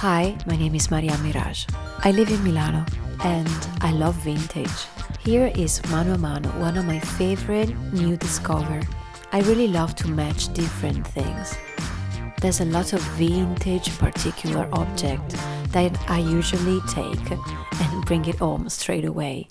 Hi, my name is Marianne Mirage. I live in Milano and I love vintage. Here is Mano a Mano, one of my favorite new discover. I really love to match different things. There's a lot of vintage particular object that I usually take and bring it home straight away.